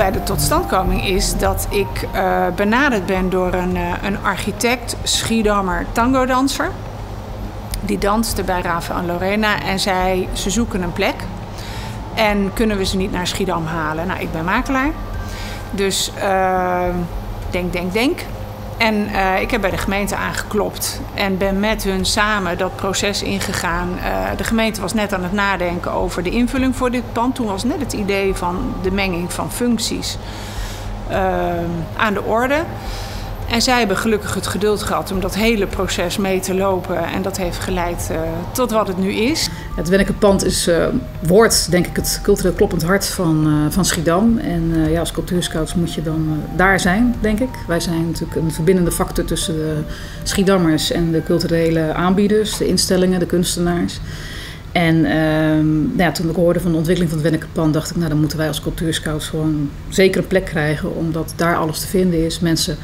bij de totstandkoming is dat ik uh, benaderd ben door een, uh, een architect, Schiedammer tango-danser. Die danste bij Rafa en Lorena en zei: ze zoeken een plek. En kunnen we ze niet naar Schiedam halen? Nou, ik ben makelaar. Dus uh, denk, denk, denk. En uh, ik heb bij de gemeente aangeklopt en ben met hun samen dat proces ingegaan. Uh, de gemeente was net aan het nadenken over de invulling voor dit pand. Toen was net het idee van de menging van functies aan de orde. En zij hebben gelukkig het geduld gehad om dat hele proces mee te lopen. En dat heeft geleid uh, tot wat het nu is. Het Wennekenpand is, uh, wordt denk ik het cultureel kloppend hart van, uh, van Schiedam. En ja, als cultuurscouts moet je dan daar zijn, denk ik. Wij zijn natuurlijk een verbindende factor tussen de Schiedammers en de culturele aanbieders, de instellingen, de kunstenaars. En ehm, nou ja, toen ik hoorde van de ontwikkeling van het Wennekenpand, dacht ik, nou dan moeten wij als cultuurscouts gewoon zeker een plek krijgen, omdat daar alles te vinden is. Mensen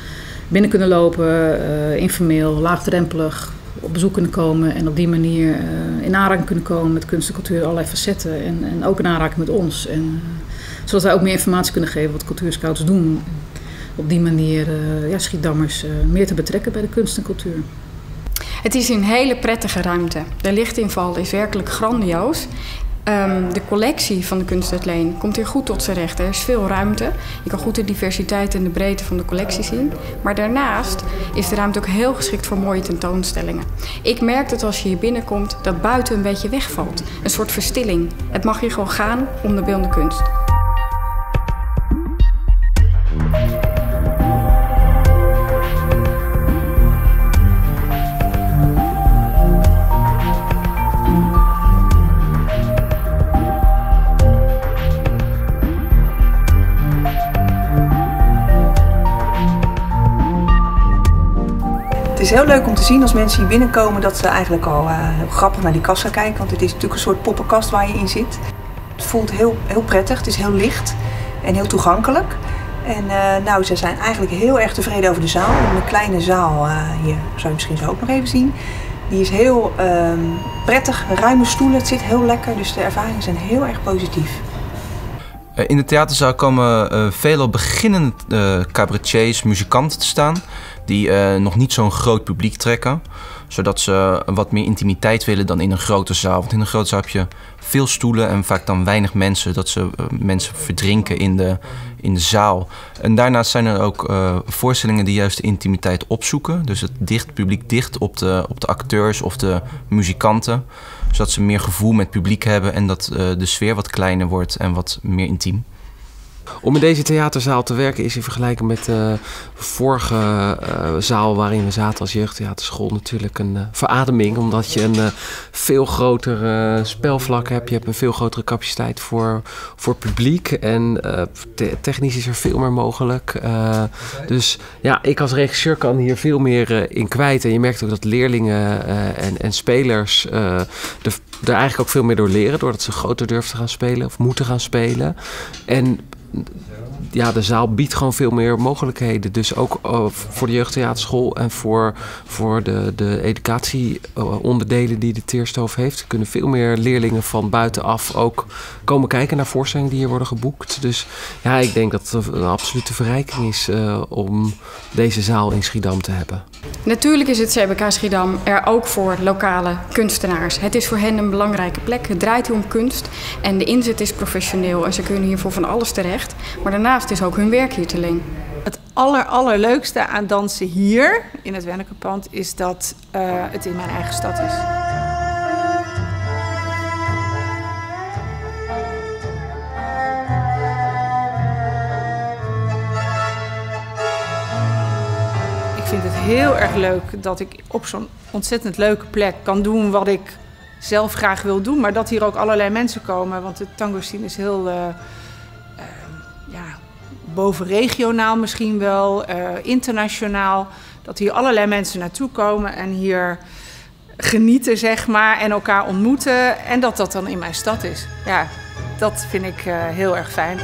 binnen kunnen lopen, uh, informeel, laagdrempelig op bezoek kunnen komen en op die manier uh, in aanraking kunnen komen met kunst en cultuur, allerlei facetten en, en ook in aanraking met ons. En, uh, zodat wij ook meer informatie kunnen geven wat cultuurscouts doen. Op die manier ja, Schietdammers meer te betrekken bij de kunst en cultuur. Het is een hele prettige ruimte. De lichtinval is werkelijk grandioos. Um, de collectie van de kunstuitleen komt hier goed tot zijn recht. Er is veel ruimte. Je kan goed de diversiteit en de breedte van de collectie zien. Maar daarnaast is de ruimte ook heel geschikt voor mooie tentoonstellingen. Ik merk dat als je hier binnenkomt, dat buiten een beetje wegvalt. Een soort verstilling. Het mag hier gewoon gaan om de beeldende kunst. Is heel leuk om te zien als mensen hier binnenkomen dat ze eigenlijk al heel grappig naar die kassa kijken. Want het is natuurlijk een soort poppenkast waar je in zit. Het voelt heel, heel prettig, het is heel licht en heel toegankelijk. En uh, nou, ze zijn eigenlijk heel erg tevreden over de zaal. Een kleine zaal, uh, hier zou je misschien zo ook nog even zien. Die is heel um, prettig, ruime stoelen, het zit heel lekker. Dus de ervaringen zijn heel erg positief. In de theaterzaal komen uh, vele beginnende uh, cabaretiers, muzikanten te staan die uh, nog niet zo'n groot publiek trekken. Zodat ze wat meer intimiteit willen dan in een grote zaal. Want in een grote zaal heb je veel stoelen en vaak dan weinig mensen. Dat ze uh, mensen verdrinken in de, in de zaal. En daarnaast zijn er ook uh, voorstellingen die juist de intimiteit opzoeken. Dus het dicht, publiek dicht op de, op de acteurs of de muzikanten. Zodat ze meer gevoel met publiek hebben en dat de sfeer wat kleiner wordt en wat meer intiem. Om in deze theaterzaal te werken is in vergelijking met de vorige uh, zaal waarin we zaten als jeugdtheaterschool natuurlijk een uh, verademing. Omdat je een veel groter spelvlak hebt. Je hebt een veel grotere capaciteit voor, voor publiek. En te technisch is er veel meer mogelijk. dus ja, ik als regisseur kan hier veel meer in kwijt. En je merkt ook dat leerlingen en, en spelers er eigenlijk ook veel meer door leren. Doordat ze groter durven te gaan spelen of moeten gaan spelen. En ja, de zaal biedt gewoon veel meer mogelijkheden. Dus ook uh, voor de jeugdtheaterschool en voor, voor de, de educatieonderdelen die de Teerstoof heeft. Kunnen veel meer leerlingen van buitenaf ook komen kijken naar voorstellingen die hier worden geboekt. Dus ja, ik denk dat het een absolute verrijking is uh, om deze zaal in Schiedam te hebben. Natuurlijk is het CBK Schiedam er ook voor lokale kunstenaars. Het is voor hen een belangrijke plek. Het draait hier om kunst en de inzet is professioneel en ze kunnen hier voor van alles terecht. Maar daarnaast is ook hun werk hier te leen. Het aller, allerleukste aan dansen hier in het Wennekenpand is dat uh, het in mijn eigen stad is. Ik vind het heel erg leuk dat ik op zo'n ontzettend leuke plek kan doen wat ik zelf graag wil doen. Maar dat hier ook allerlei mensen komen. Want de tango scene is heel... Ja, bovenregionaal misschien wel, uh, internationaal. Dat hier allerlei mensen naartoe komen en hier genieten, zeg maar, en elkaar ontmoeten. En dat dat dan in mijn stad is. Ja, dat vind ik uh, heel erg fijn.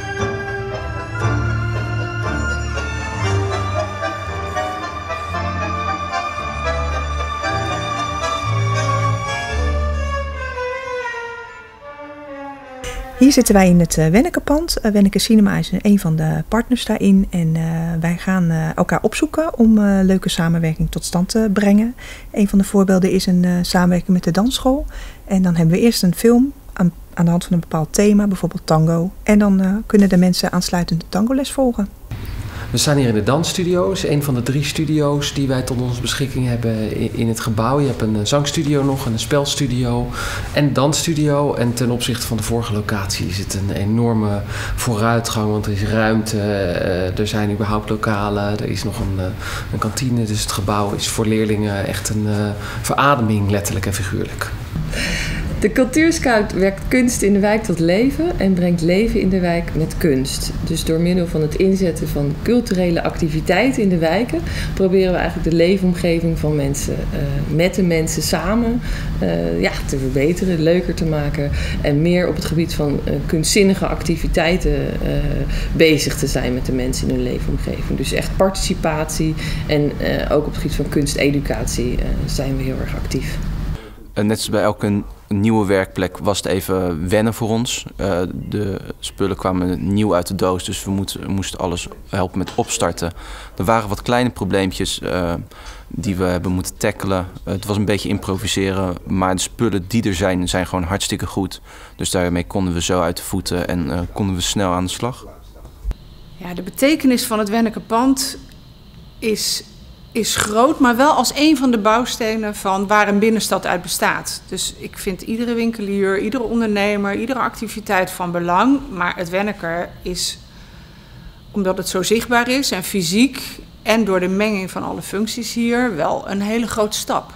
Hier zitten wij in het uh, Wennekenpand. Uh, Wenneke Cinema is een van de partners daarin. En uh, wij gaan elkaar opzoeken om leuke samenwerking tot stand te brengen. Een van de voorbeelden is een samenwerking met de dansschool. En dan hebben we eerst een film aan, aan de hand van een bepaald thema, bijvoorbeeld tango. En dan kunnen de mensen aansluitend de tangoles volgen. We staan hier in de dansstudio's, een van de drie studio's die wij tot onze beschikking hebben in het gebouw. Je hebt een zangstudio nog, een spelstudio en een dansstudio. En ten opzichte van de vorige locatie is het een enorme vooruitgang, want er is ruimte, eh, er zijn überhaupt lokalen, er is nog een, eh, een kantine. Dus het gebouw is voor leerlingen echt een eh, verademing, letterlijk en figuurlijk. De Cultuurscout werkt kunst in de wijk tot leven en brengt leven in de wijk met kunst. Dus door middel van het inzetten van culturele activiteiten in de wijken proberen we eigenlijk de leefomgeving van mensen uh, met de mensen samen uh, ja, te verbeteren, leuker te maken en meer op het gebied van uh, kunstzinnige activiteiten bezig te zijn met de mensen in hun leefomgeving. Dus echt participatie en ook op het gebied van kunsteducatie zijn we heel erg actief. Net als bij elke nieuwe werkplek was het even wennen voor ons. Uh, de spullen kwamen nieuw uit de doos, dus we, moesten alles helpen met opstarten. Er waren wat kleine probleempjes uh, die we hebben moeten tackelen. Het was een beetje improviseren, maar de spullen die er zijn, zijn gewoon hartstikke goed. Dus daarmee konden we zo uit de voeten en konden we snel aan de slag. Ja, de betekenis van het Wenneke pand is is groot, maar wel als een van de bouwstenen van waar een binnenstad uit bestaat. Dus ik vind iedere winkelier, iedere ondernemer, iedere activiteit van belang. Maar het Wenneker is, omdat het zo zichtbaar is en fysiek en door de menging van alle functies hier, wel een hele grote stap.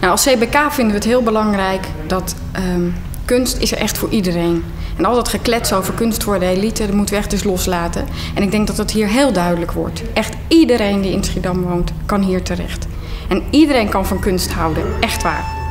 Nou, als CBK vinden we het heel belangrijk dat um, kunst is er echt voor iedereen. En al dat geklets over kunst voor de elite, dat moeten we echt dus loslaten. En ik denk dat het hier heel duidelijk wordt. Echt iedereen die in Schiedam woont, kan hier terecht. En iedereen kan van kunst houden, echt waar.